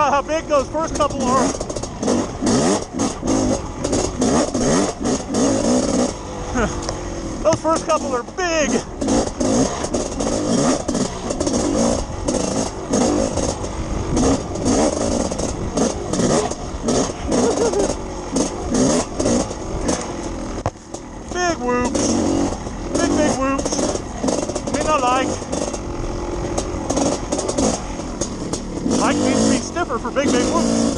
forgot how big those first couple are. those first couple are big. big whoops. Big, big whoops. Me not like. Like for big, big whoops.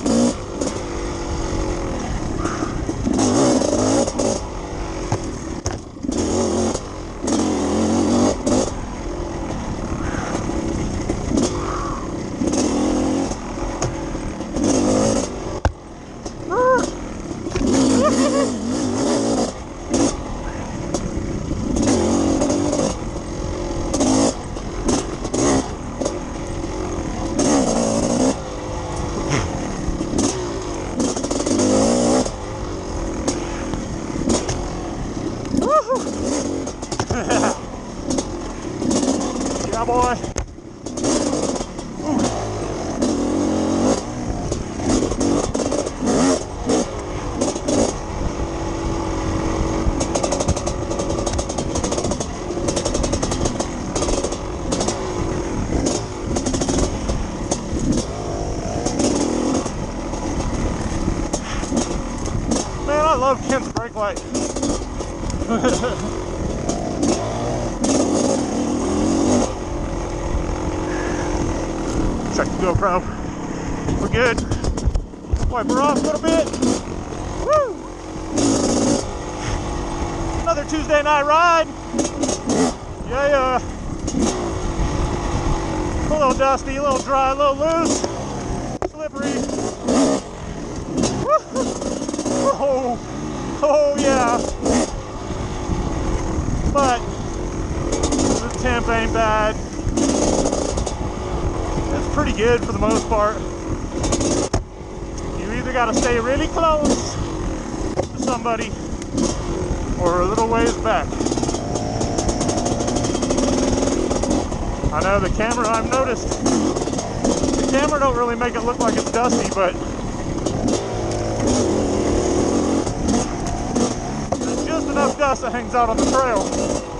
Yeah, boy. Man, I love Kent's brake light. Check the GoPro. We're good. Wipe her off a little bit. Woo! Another Tuesday night ride. Yeah, yeah. A little dusty, a little dry, a little loose. Slippery. Woo! Oh, oh yeah. But the temp ain't bad. It's pretty good for the most part. You either got to stay really close to somebody or a little ways back. I know the camera, I've noticed, the camera don't really make it look like it's dusty, but there's just enough dust that hangs out on the trail.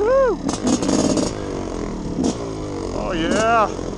Oh yeah.